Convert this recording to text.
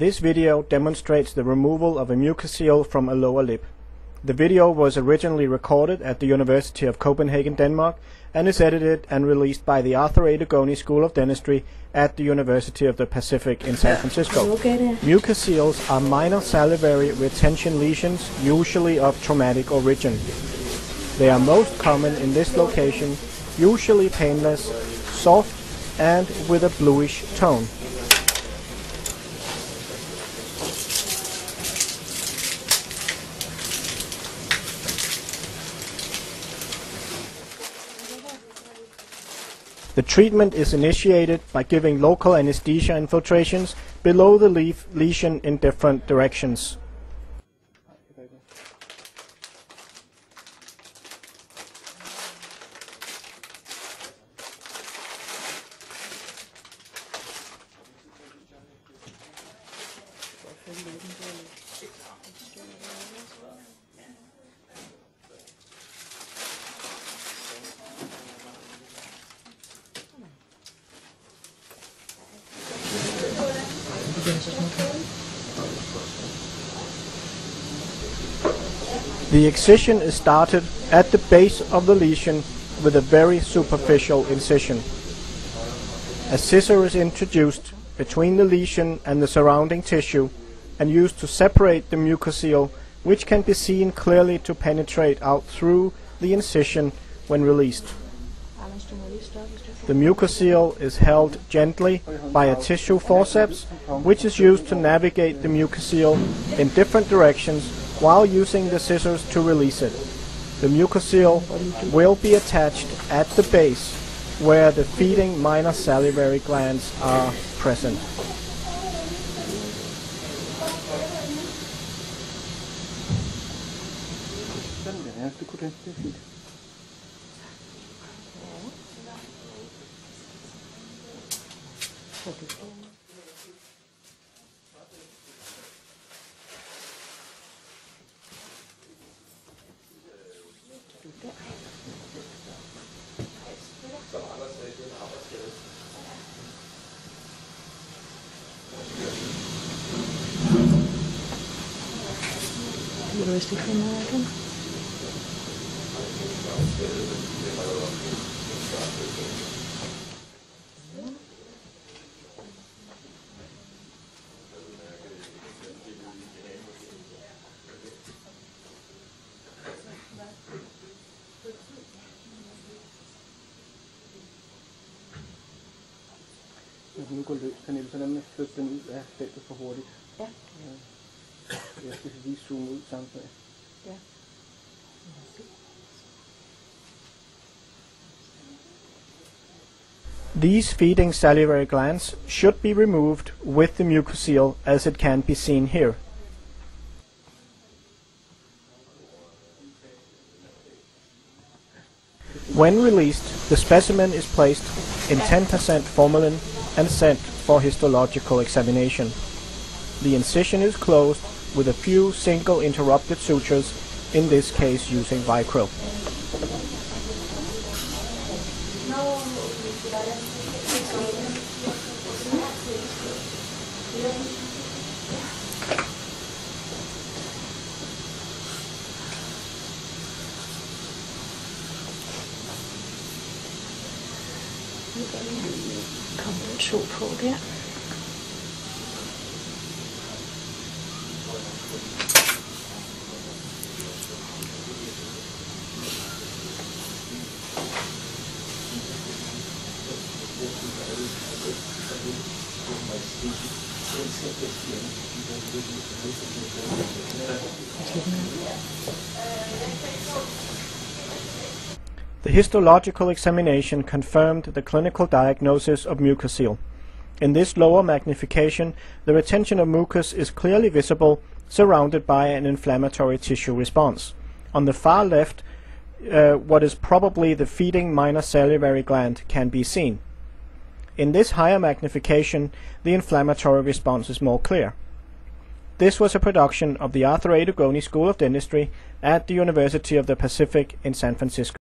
This video demonstrates the removal of a mucocele from a lower lip. The video was originally recorded at the University of Copenhagen, Denmark, and is edited and released by the Arthur A. Dugoni School of Dentistry at the University of the Pacific in San Francisco. Mucoceles are minor salivary retention lesions, usually of traumatic origin. They are most common in this location, usually painless, soft, and with a bluish tone. The treatment is initiated by giving local anesthesia infiltrations below the leaf lesion in different directions. The excision is started at the base of the lesion with a very superficial incision. A scissor is introduced between the lesion and the surrounding tissue and used to separate the mucocele which can be seen clearly to penetrate out through the incision when released. The mucocele is held gently by a tissue forceps which is used to navigate the mucocele in different directions while using the scissors to release it. The mucocele will be attached at the base where the feeding minor salivary glands are present. そう。Có Thank you. Nu går løs, Pernille, så lad mig flytte den ud af feltet for hurtigt. Ja. Jeg skal lige zoome ud samtidig. Ja. These feeding salivary glands should be removed with the mucocele as it can be seen here. When released, the specimen is placed in 10% formalin and sent for histological examination. The incision is closed with a few single interrupted sutures, in this case using Vicryl. Kom der to på der. The histological examination confirmed the clinical diagnosis of mucocele. In this lower magnification, the retention of mucus is clearly visible, surrounded by an inflammatory tissue response. On the far left, uh, what is probably the feeding minor salivary gland can be seen. In this higher magnification, the inflammatory response is more clear. This was a production of the Arthur A. Dugoni School of Dentistry at the University of the Pacific in San Francisco.